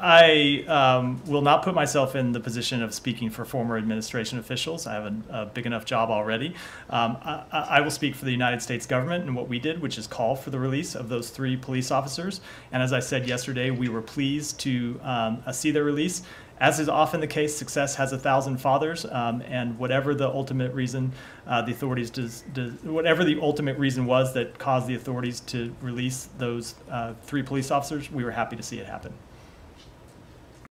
I um, will not put myself in the position of speaking for former administration officials. I have a, a big enough job already. Um, I, I, will speak for the United States government and what we did, which is call for the release of those three police officers. And as I said yesterday, we were pleased to um, uh, see their release. As is often the case, success has a thousand fathers, um, and whatever the ultimate reason uh, the authorities does, does, whatever the ultimate reason was that caused the authorities to release those uh, three police officers, we were happy to see it happen.